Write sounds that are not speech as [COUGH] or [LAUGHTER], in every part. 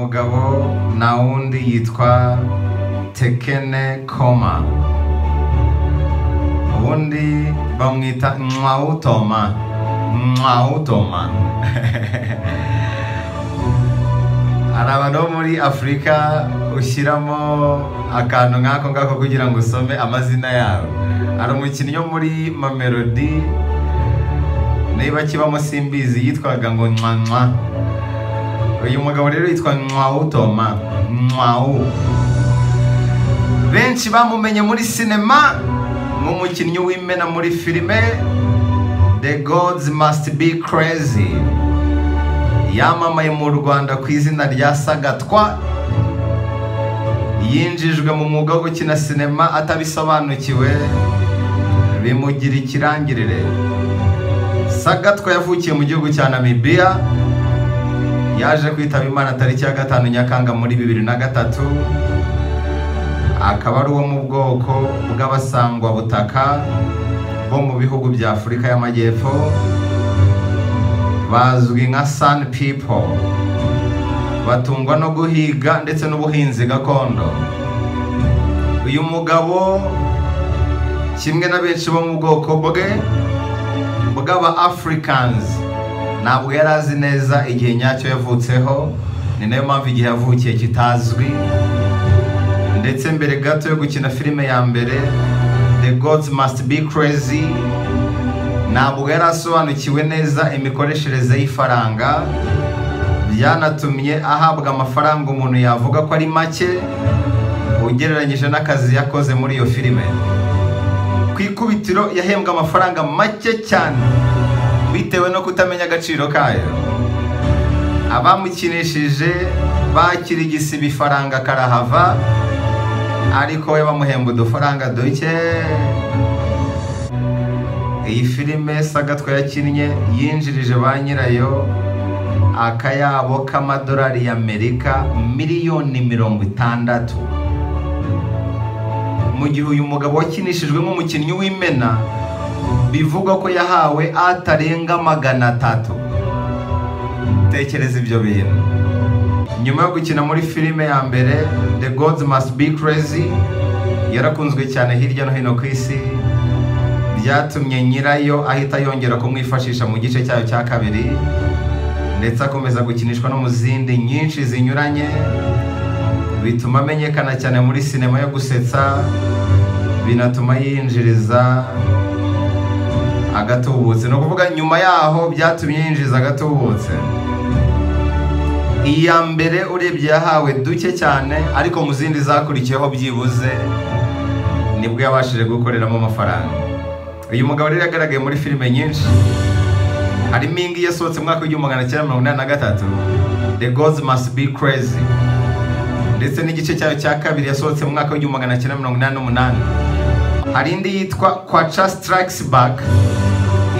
mugabo na wundi yitwa tekene koma. Ubundi bamwita mwawutoma mwawutoma hari [LAUGHS] abantu bo muri afurika ushyiramo akantu nk'ako ngako kugira ngo usome amazina yabo hari umukinnyi wo muri mamelodi niba kibamo simbizi yitwaga ngo nwa uyu mugabo rero yitwa nwawutoma nwawu benshi bamumenye muri sinema nk'umukinnyi w'imena muri filime the gods must be crazy. Yamamaye mu rwanda ku izina rya sagatwa yinjijwe mu mwuga wo gukina sinema atabisobanukiwe. Bimugira ikirangirire sagatwa yavukiye mu gihugu cya namibiya yaje kwitaba imana tariki ya gatanu nyakanga muri bibiri na gatatu akaba ari uwo mu bwoko bw'abasangwabutaka bo mu bihugu bya afurika y'amajyepfo bazwi nka sun people. Batungwa no guhiga ndetse n'ubuhinzi gakondo. Uyu mugabo kimwe na benshi bo mu bwoko bwe bw'aba africans. Ntabwo yari azi neza igihe nyacyo yavutseho. Ni na yo mpamvu igihe yavukiye kitazwi. Ndetse mbere gato yo gukina filime ya mbere the gods must be crazy ntabwo yari asobanukiwe neza imikoreshereze y'ifaranga. Byanatumye ahabwa amafaranga umuntu yavuga ko ari make ugereranyije n'akazi yakoze muri iyo filime. Ku ikubitiro yahembwe amafaranga make cyane. Bitewe no kutamenya agaciro kayo. Abamukinishije bakirigisa ibifaranga karahava ariko we bamuhemba udufaranga duke. Iyi filime sagatwa yakinnye yinjirije ba nyirayo akayabo k'amadolari y'amerika miliyoni mirongo itandatu. Mu gihe uyu mugabo wakinishijwe nk'umukinnyi w'imena bivugwa ko yahawe atarenga magana atatu. Tekereza ibyo bintu. Nyuma yo gukina muri filime ya mbere the gods must be crazy yarakunzwe cyane hirya no hino ku isi byatumye nyirayo ahita yongera kumwifashisha mu gice cyayo cya kabiri ndetse akomeza gukinishwa no mu zindi nyinshi zinyuranye bituma amenyekana cyane muri sinema yo gusetsa binatuma yinjiriza agatubutse. Ni ukuvuga nyuma yaho byatumye yinjiza agatubutse. Iya mbere urebye yahawe duke cyane ariko mu zindi zakurikiyeho byibuze ni bwo yabashije gukoreramo amafaranga. Uyu mugabo rero yagaragaye muri filime nyinshi. Harimo iyi yasohotse mu mwaka w'igihumbi magana cyenda mirongo inani na gatatu. The gods must be crazy. Ndetse n'igice cyayo cya kabiri yasohotse mu mwaka w'igihumbi magana cyenda mirongo inani n'umunani. Hari indi yitwa kwaca strikes back.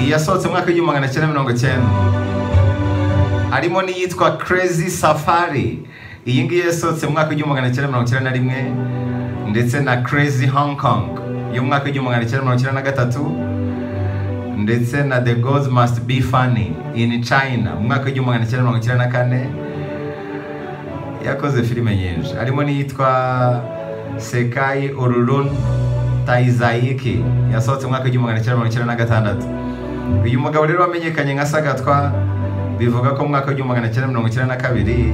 Yasohotse mu mwaka w'igihumbi magana cyenda mirongo cyenda harimo n'iyitwa crazy safari. Iyi ngiyi yasohotse mu mwaka w'igihumbi magana cyenda mirongo cyenda na rimwe ndetse na crazy hong kong. Yo mu mwaka w'igihumbi magana cyenda mirongo cyenda na gatatu ndetse na the gods must be funny in china. Mu mwaka w'igihumbi magana cyenda mirongo icyenda na kane yakoze filime nyinshi. Harimo n'iyitwa sekai ururun taizayiki yasohotse mu mwaka w'igihumbi magana cyenda mirongo icyenda na gatandatu. Uyu mugabo rero wamenyekanye nka sagatwa bivuga ko mu mwaka w'igihumbi magana cyenda mirongo icyenda na kabiri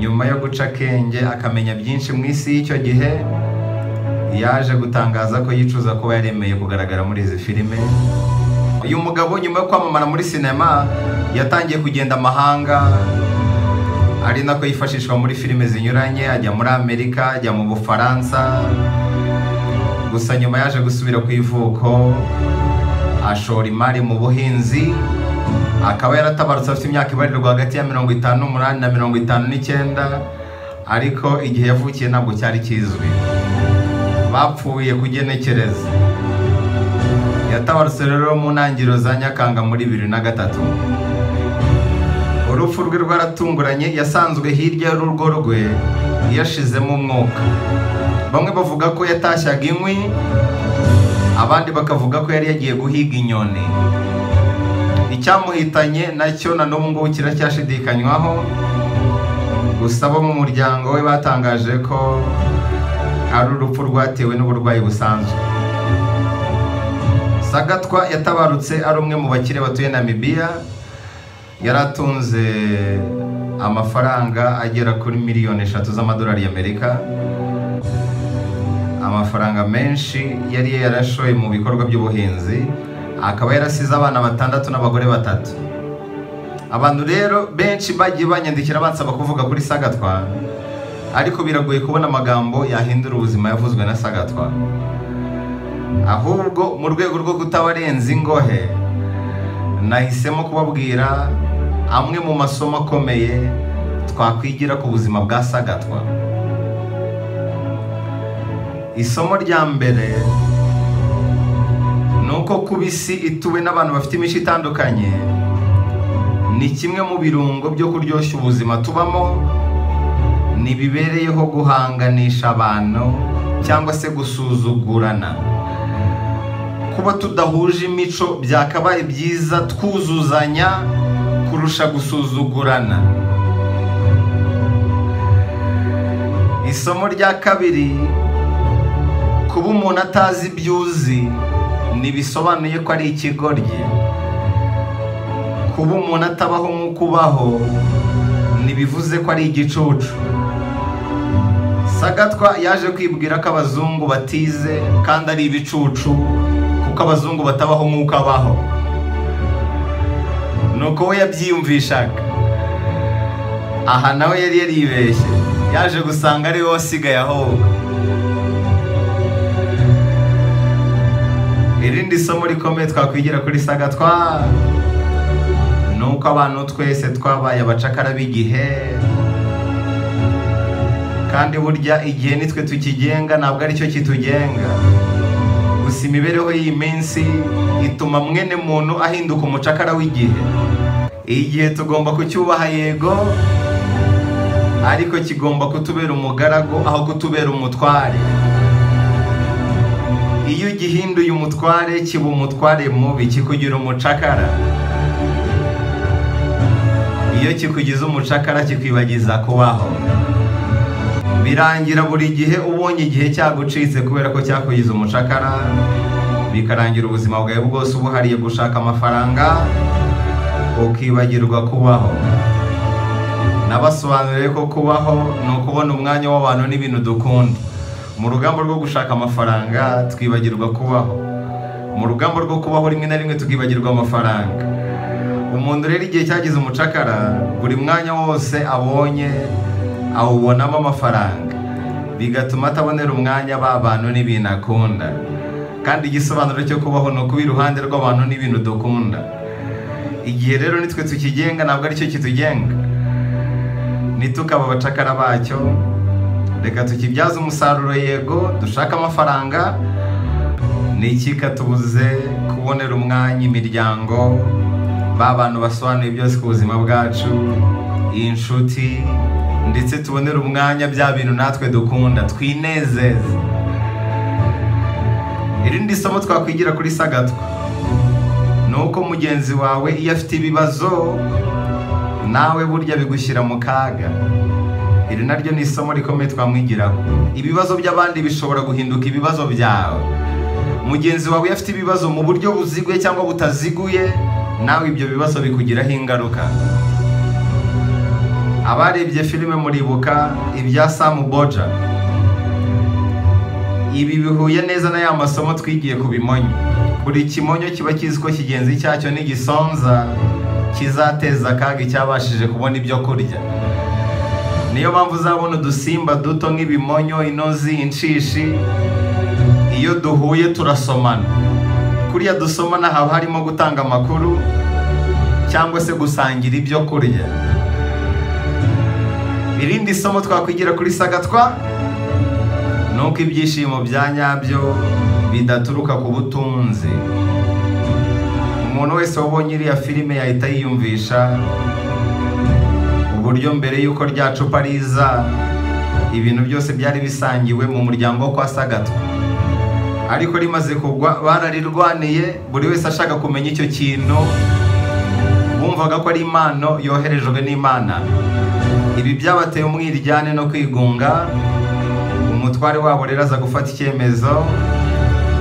nyuma yo guca akenge akamenya byinshi mu isi y'icyo gihe yaje gutangaza ko yicuza kuba yaremeye kugaragara muri izi filime. Uyu mugabo nyuma yo kwamamara muri sinema yatangiye kugenda amahanga ari nako yifashishwa muri filime zinyuranye ajya muri amerika ajya mu bufaransa. Gusa nyuma yaje gusubira ku ivuko ashora imari mu buhinzi akaba yaratabarutse afite imyaka ibarirwa hagati ya mirongo itanu n'umunani na mirongo itanu n'icyenda ariko igihe yavukiye ntabwo cyari kizwi. Bapfuye kugenekereza yatabarutse rero mu ntangiriro za nyakanga muri bibiri na gatatu. Urupfu rwe rwaratunguranye yasanzwe hirya y'urugo rwe yashizemo umwuka. Bamwe bavuga ko yatashyaga inkwi abandi bakavuga ko yari yagiye guhiga inyoni. Icyamuhitanye na cyo na n'ubu ngubu kiracyashidikanywaho. Gusa abo mu muryango we batangaje ko ari urupfu rwatewe n'uburwayi busanzwe. Sagatwa yatabarutse ari umwe mu bakire batuye namibiya yari atunze amafaranga agera kuri miliyoni eshatu z'amadolari y'amerika. Amafaranga menshi yari yarashoye mu bikorwa by'ubuhinzi akaba yarasize abana batandatu n'abagore batatu. Abantu rero benshi bagiye banyandikira bansaba kuvuga kuri sagatwa ariko biragoye kubona amagambo yahindura ubuzima yavuzwe na sagatwa ahubwo mu rwego rwo kutabarenza ingohe nahisemo kubabwira amwe mu masomo akomeye twakwigira ku buzima bwa sagatwa isomo rya mbere ni uko kuba isi ituwe n'abantu bafite imico itandukanye ni kimwe mu birungo byo kuryoshya ubuzima tubamo ntibibereyeho guhanganisha abantu cyangwa se gusuzugurana. Kuba tudahuje imico byakabaye byiza twuzuzanya kurusha gusuzugurana. Isomo rya kabiri kuba umuntu atazi ibyo uzi ntibisobanuye ko ari ikigoryi. Kuba umuntu atabaho nk'uko ubaho ntibivuze ko ari igicucu. Sagatwa yaje kwibwira ko abazungu batize kandi ari ibicucu kuko abazungu batabaho nk'uko abaho. Nuko we yabyiyumvishaga. Aha nawe yari yaribeshye. Yaje gusanga ari we wasigaye ahubwo irindi somo rikomeye twakwigira kuri sagatwa. Ni uko abantu twese twabaye abacakara b'igihe. Kandi burya igihe nitwe tukigenga ntabwo ari cyo kitugenga. Gusa imibereho y'iyi minsi ituma mwene muntu ahinduka umucakara w'igihe. Igihe tugomba kucyubaha yego. Ariko kigomba kutubera umugaragu aho kutubera umutware. Iyo ugihinduye umutware kiba umutware mubi kikugira umucakara. Iyo kikugize umucakara kikwibagiza kubaho. Birangira buri gihe ubonye igihe cyagucitse kubera ko cyakugize umucakara. Bikarangira ubuzima bwawe bwose ubuhariye gushaka amafaranga ukibagirwa kubaho. Nabasobanuriye ko kubaho ni ukubona umwanya w'abantu n'ibintu dukunda. Mu rugamba rwo gushaka amafaranga twibagirwa kubaho. Mu rugamba rwo kubaho rimwe na rimwe tukibagirwa amafaranga. Umuntu rero igihe cyagize umucakara buri mwanya wose abonye awubonamo amafaranga. Bigatuma atabonera umwanya ba bantu n'ibintu akunda. Kandi igisobanuro cyo kubaho ni ukuba iruhande rw'abantu n'ibintu dukunda. Igihe rero nitwe tukigenga ntabwo ari cyo kitugenga. Nitukaba abacakara bacyo reka tukibyaze umusaruro yego dushake amafaranga. Ni iki katubuze kubonera umwanya imiryango ba bantu basobanuye byose ku buzima bwacu inshuti ndetse tubonere umwanya bya bintu natwe dukunda twinezeze. Irindi somo twakwigira kuri sagatwa ni uko mugenzi wawe iyo afite ibibazo nawe burya bigushyira mu kaga. Iri naryo ni isomo rikomeye twamwigiraho. Ibibazo by'abandi bishobora guhinduka ibibazo byawe. Mugenzi wawe iyo afite ibibazo mu buryo buziguye cyangwa butaziguye nawe ibyo bibazo bikugiraho ingaruka. Abarebye filime muribuka ibya samu boja. Ibi bihuye neza na ya masomo twigiye ku bimonyo. Buri kimonyo kiba kizi ko kigenzi cyacyo n'igisonza kizateza akaga icyabashije kubona ibyo kurya. Niyo mpamvu uzabona udusimba duto nk'ibimonyo inozi inshishi. Iyo duhuye turasomana. Kuriya dusomana haba harimo gutanga amakuru cyangwa se gusangira ibyo kurya. Irindi somo twakwigira kuri sagatwa ni uko ibyishimo bya nyabyo bidaturuka ku butunzi. Umuntu wese wabonye iriya filime yahita yiyumvisha. Uburyo mbere y'uko rya cupa riza ibintu byose byari bisangiwe mu muryango wo kwa sagatwa. Ariko rimaze kugwa bararirwaniye buri wese ashaka kumenya icyo kintu bumvaga ko ari impano yoherejwe n'imana. Ibi byabateye umwiryane no kwigunga umutware wabo rero aza gufata icyemezo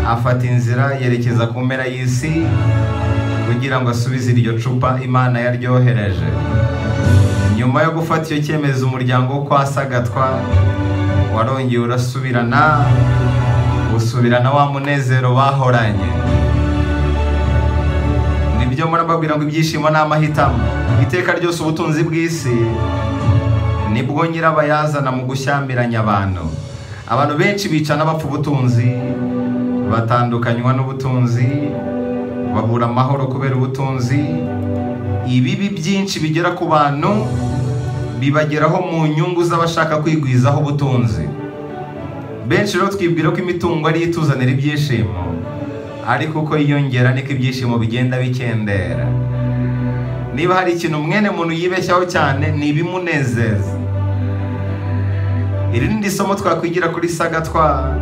afata inzira yerekeza ku mpera y'isi kugira ngo asubize iryo cupa imana yaryohereje. Nyuma yo gufata icyo cyemezo umuryango wo kwa sagatwa urasubirana usubirana wa munezero bahoranye. Nibyo murababwira ngo ibyishimo ni amahitamo. Iteka ryose ubutunzi bw'isi ni bwo nyirabayazana mu gushyamiranya abantu. Abantu benshi bicana bapfa ubutunzi batandukanywa n'ubutunzi babura amahoro kubera ubutunzi ibibi byinshi bigera ku bantu bibageraho mu nyungu z'abashaka kwigwizaho ubutunzi. Benshi rero twibwira ko imitungo ariyo ituzanira ibyishimo ariko uko yiyongera niko ibyishimo bigenda bikendera. Niba hari ikintu mwene muntu yibeshyaho cyane ni ibimunezeza. Irindi somo twakwigira kuri sagatwa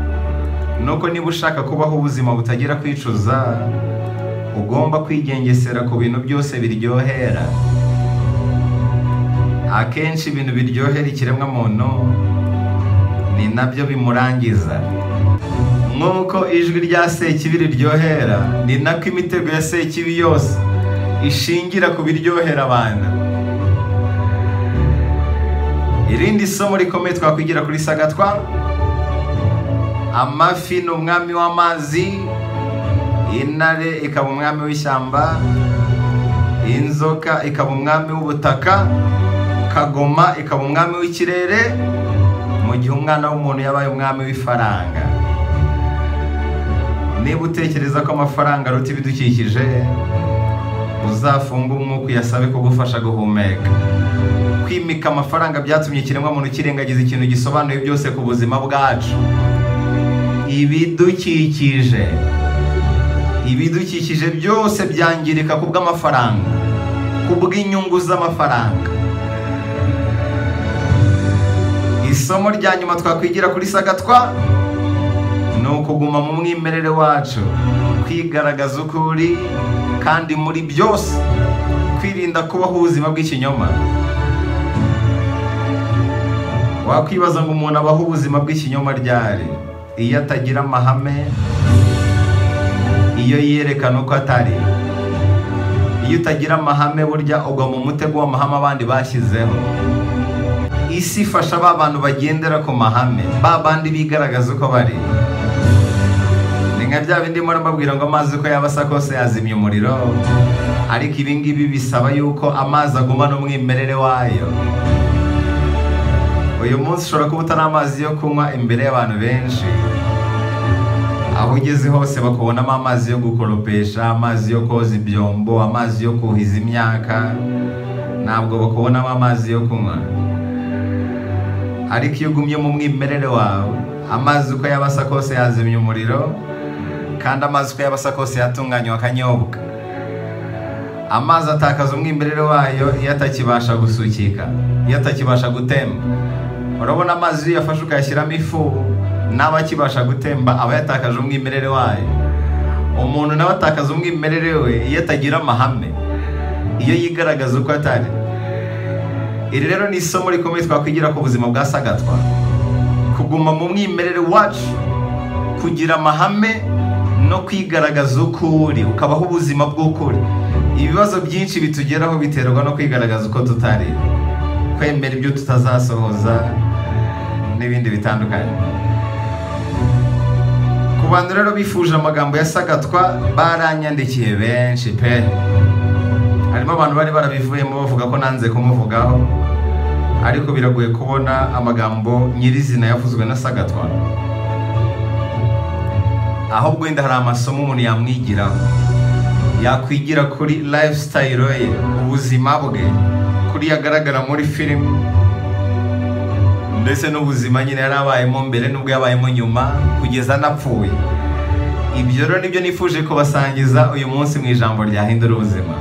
ni uko niba ushaka kubaho ubuzima butagira kwicuza ugomba kwigengesera ku bintu byose biryohera. Akenshi ibintu biryohera ikiremwamuntu ni na byo bimurangiza. Nk'uko ijwi rya sekibi riryohera ni nako imitego ya sekibi yose ishingira ku biryohera abantu irindi somo rikomeye twakwigira kuri sagatwa amafi ni umwami w'amazi intare ikaba umwami w'ishyamba inzoka ikaba umwami w'ubutaka kagoma ikaba umwami w'ikirere mu gihe umwana w'umuntu yabaye umwami w'ifaranga. Niba utekereza ko amafaranga aruta ibidukikije uzafunge umwuka uyasabe kugufasha guhumeka. Kwimika amafaranga byatumye ikiremwamuntu kirengagiza ikintu gisobanuye byose ku buzima bwacu. Ibidukikije ibidukikije byose byangirika ku bw'amafaranga ku bw'inyungu z'amafaranga. Isomo rya nyuma twakwigira kuri sagatwa ni ukuguma mu mwimerere wacu kwigaragaza uko uri kandi muri byose kwirinda kubaho ubuzima bw'ikinyoma. Wakwibaza ngo umuntu abaho ubuzima bw'ikinyoma ryari? Iyo atagira amahame iyo yerekana uko atari. Iyo utagira amahame burya ugwa mu mutego w'amahame abandi bashyizeho. Isi ifasha ba bantu bagendera ku mahame ba bandi bigaragaza uko bari. Ni nka bya bindi mpora mbabwira ngo amazi uko yaba asa kose yazimya umuriro. Ariko ibi ngibi bisaba yuko amazi agumana umwimerere wayo. Uyu munsi ushobora kuba utari amazi yo kunywa imbere y'abantu benshi. Aho ugeze hose bakubonamo amazi yo gukoropesha amazi yo koza ibyombo amazi yo kuhiza imyaka. Ntabwo bakubonamo amazi yo kunywa. Ariko iyo ugumye mu mwimerere wawe amazi uko yaba asa kose yazimya umuriro kandi amazi uko yaba asa kose yatunganywa akanyobwa amazi atakaza umwimerere wayo iyo atakibasha gusukika iyo atakibasha gutemba. Urabona amazi iyo uyafashe ukayashyiramo ifu n'aba akibasha gutemba aba yatakaje umwimerere wayo. Umuntu nawe atakaza umwimerere we iyo atagira amahame. Iyo yigaragaza uko atari. Iri rero ni isomo rikomeye twakwigira ku buzima bwa sagatwa. Kuguma mu mwimerere wacu kugira amahame no kwigaragaza uko uri ukabaho ubuzima bw'ukuri. Ibibazo byinshi bitugeraho biterwa no kwigaragaza uko tutari. Kwemera ibyo tutazasohoza n'ibindi bitandukanye. Bantu rero bifuje amagambo ya sagatwa baranyandikiye benshi pe. Harimo abantu bari barabivuyemo bavuga ko nanze kumuvugaho ariko biragoye kubona amagambo nyirizina yavuzwe na sagatwa. Ahubwo wenda hari amasomo umuntu yamwigiraho. Yakwigira kuri lifestyle ye ubuzima bwe kuri yagaragara muri filime ndetse n'ubuzima nyine yari abayemo mbere n'ubwo yabayemo nyuma kugeza anapfuye ibyo rero ni byo nifuje kubasangiza uyu munsi mu ijambo ryahindura ubuzima